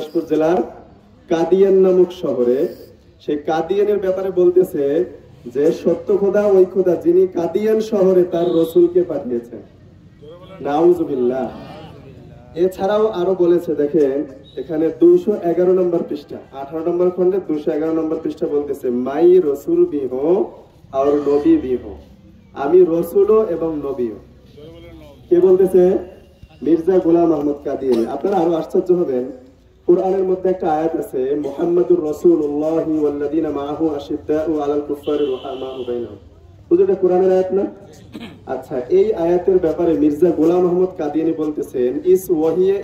দিনাজপুর জেলার কাদিয়ান নামক শহরে, সেই কাদিয়ানের ব্যাপারে বলতেছে যে, সত্য খোদা, ওই খোদা যিনি কাদিয়ান শহরে তার রসুলকে পাঠিয়েছেন। নাউজুবিল্লাহ। এছাড়াও আরও বলেছে, দেখেন, এখানে দুইশো এগারো নম্বর পৃষ্ঠা, আঠারো নম্বর খন্ডে দুইশো এগারো নম্বর পৃষ্ঠা বলতেছে, মাই রসুল বিহ আর নবী বিহ। আমি রসুলও এবং নবীও। কে বলতেছে? মির্জা গোলাম আহমদ কাদিয়ানি। আপনারা আরও আশ্চর্য হবেন। কোরআনের মধ্যে একটা আয়াত আছে, মুহাম্মাদুর রাসূলুল্লাহি ওয়াল্লাযিনা মাআহু আশিদ্দাউ আলাল কুফারি বুঝো এটা কোরআনের আয়াত না? আচ্ছা এই আয়াতের ব্যাপারে মির্জা গোলাম আহমদ কাদিয়ানি বলতেছেন, ইস ওয়াহিয়ে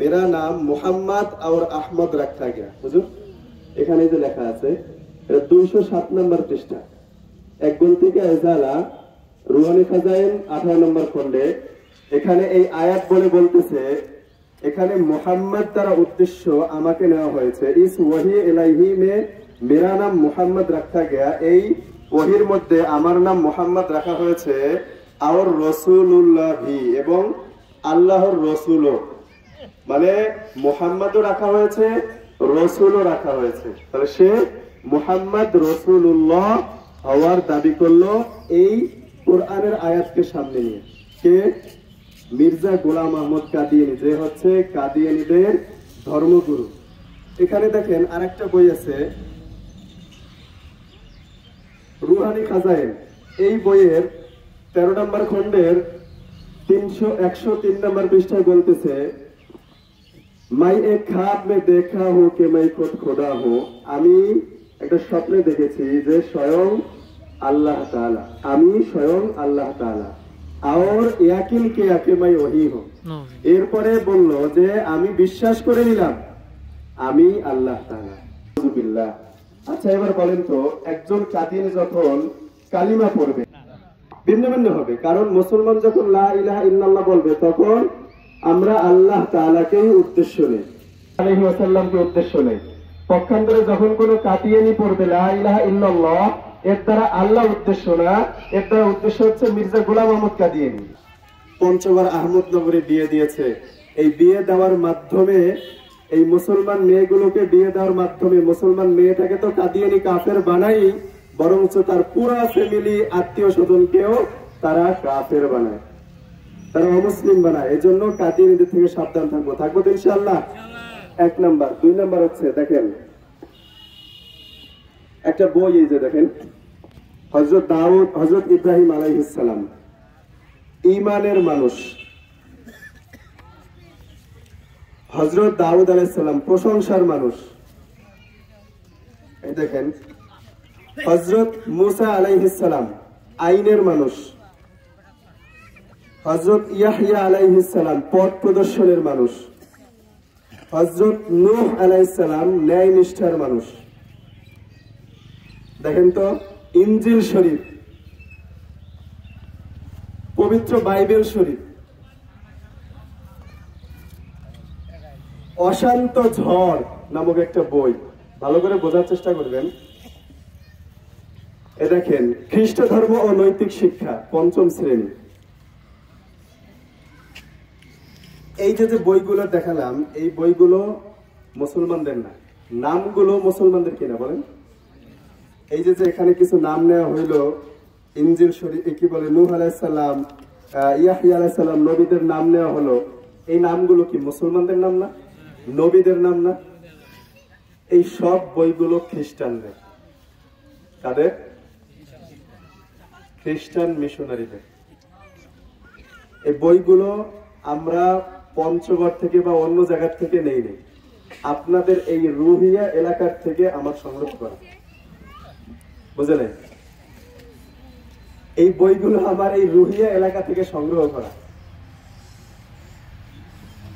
মেরা নাম মুহাম্মদ और আহমদ রাখা গয়া। বুঝুন, এখানে যে লেখা আছে, এটা 207 নম্বর পৃষ্ঠা। এক এজালা, রুহানি খাজাইন আঠারো নম্বর খন্ডে এখানে এই আয়াত বলে বলতেছে এখানে মোহাম্মদ দ্বারা উদ্দেশ্য আমাকে নেওয়া হয়েছে। ইস ওয়াহি এলাইহি মে মেরা নাম মোহাম্মদ রাখা গয়া। এই ওহির মধ্যে আমার নাম মোহাম্মদ রাখা হয়েছে আর রসুল্লাহ এবং আল্লাহর রসুলও। মানে মোহাম্মদও রাখা হয়েছে, রসুলও রাখা হয়েছে। তাহলে সে মোহাম্মদ রসুল্লাহ হওয়ার দাবি করল এই কোরআনের আয়াতকে সামনে নিয়ে। কে? মির্জা গোলাম আহমদ কাদিয়ানি যে হচ্ছে কাদিয়ানিদের ধর্মগুরু। এখানে দেখেন আরেকটা বই আছে, রুহানি খাজাইন। এই বইয়ের তেরো নম্বর খন্ডের তিনশো একশো তিন নম্বর পৃষ্ঠায় বলতেছে, মাই এ খাব মে দেখা হো কে মাই খুদ খোদা হো। আমি একটা স্বপ্নে দেখেছি যে স্বয়ং আল্লাহ তাআলা, আমি স্বয়ং আল্লাহ তাআলা। আর ইয়াকিন কে আকে মাই ওহি হো। এরপরে বলল যে আমি বিশ্বাস করে নিলাম। আমি আল্লাহ তাআলা। আচ্ছা এবার বলেন তো একজন কাদিয়ানি যখন কালিমা পড়বে ভিন্ন ভিন্ন হবে। কারণ মুসলমান যখন লা ইলাহা ইল্লাল্লাহ বলবে তখন আমরা আল্লাহ তাআলাকেই উদ্দেশ্য নেই। আলাইহি ওয়াসাল্লামকে উদ্দেশ্য নেই। পক্ষান্তরে যখন কোনো কাদিয়ানি পড়বে লা ইলাহা ইল্লাল্লাহ এর দ্বারা আল্লাহ উদ্দেশ্য না, এর দ্বারা উদ্দেশ্য হচ্ছে মির্জা গোলাম আহমদ কাদিয়ানি। পঞ্চগড় আহমদনগরে বিয়ে দিয়েছে। এই বিয়ে দেওয়ার মাধ্যমে এই মুসলমান মেয়েগুলোকে বিয়ে দেওয়ার মাধ্যমে মুসলমান মেয়েটাকে তো কাদিয়ানি কাফের বানাই বরঞ্চ তার পুরা ফ্যামিলি আত্মীয় স্বজনকেও তারা কাফের বানায়। তারা অমুসলিম বানায়। এই জন্য কাদিয়ানিদের থেকে সাবধান থাকব। থাকব ইনশাল্লাহ এক নাম্বার। দুই নাম্বার হচ্ছে, দেখেন একটা বই এই যে দেখেন হজরত দাউদ হজরত ইব্রাহিম আলাইহিসসালাম ইমানের মানুষ। হজরত দাউদ আলাইসাল্লাম প্রশংসার মানুষ। এই দেখেন হজরত মুসা আলাইহিসসালাম আইনের মানুষ। হজরত ইয়াহিয়া আলাইহিসসালাম পথ প্রদর্শনের মানুষ। হজরত নূহ আলাইহিসসালাম ন্যায় নিষ্ঠার মানুষ। দেখেন তো ইঞ্জিল শরীফ, পবিত্র বাইবেল শরীফ, অশান্ত ঝড় নামক একটা বই। ভালো করে বোঝার চেষ্টা করবেন। এ দেখেন খ্রিস্ট ধর্ম ও নৈতিক শিক্ষা, পঞ্চম শ্রেণি। এই যে যে বইগুলো দেখালাম, এই বইগুলো মুসলমানদের না, নামগুলো মুসলমানদের কিনা বলেন। এই যে যে এখানে কিছু নাম নেওয়া হইল ইঞ্জিল শরীফ কি বলে, নূহ আলাইসাল্লাম ইয়াহি আলাইসাল্লাম নবীদের নাম নেওয়া হলো। এই নামগুলো কি মুসলমানদের নাম না? নবীদের নাম না? এই সব বইগুলো খ্রিস্টানদের। তাদের খ্রিস্টান মিশনারিদের। এই বইগুলো আমরা পঞ্চগড় থেকে বা অন্য জায়গার থেকে নেই নেই আপনাদের এই রুহিয়া এলাকার থেকে আমার সংগ্রহ করা। বুঝলেন এই বইগুলো আমার এই রুহিয়া এলাকা থেকে সংগ্রহ করা।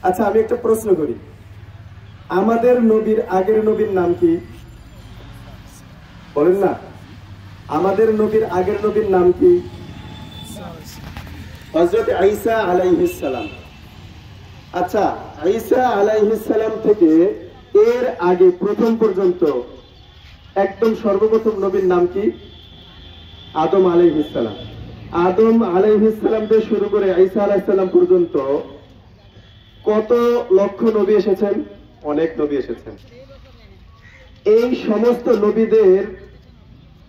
আচ্ছা আমি একটা প্রশ্ন করি। আমাদের নবীর আগের নবীর নাম কি? বলেন না। আমাদের নবীর আগের নবীর নাম কি? হজরত আইসা আলাইহিসালাম আচ্ছা আইসা আলাইহিসালাম থেকে এর আগে প্রথম পর্যন্ত একদম সর্বপ্রথম নবীর নাম কি? আদম আলাইহিসালাম আদম আলাইহিসালাম থেকে শুরু করে ঈসা আলাইহিসাল্লাম পর্যন্ত কত লক্ষ নবী এসেছেন? অনেক নবী এসেছেন। এই সমস্ত নবীদের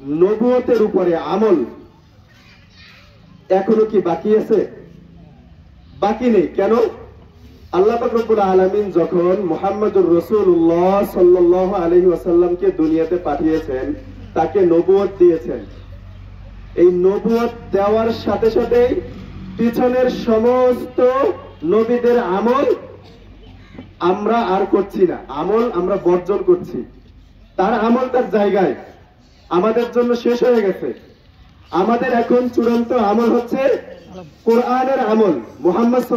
নবুয়তের উপরে আমল এখনও কি বাকি আছে? বাকি নেই। কেন? আল্লাহ যখন মুহাম্মদুর নবুয়ত দেওয়ার সাথে সাথেই পিছনের সমস্ত নবীদের আমল আমরা আর করছি না। আমল আমরা বর্জন করছি। তার আমল তার জায়গায়। আমাদের জন্য শেষ হয়ে গেছে। আমাদের এখন চূড়ান্ত আমল হচ্ছে কোরআনের আমল। মোহাম্মদ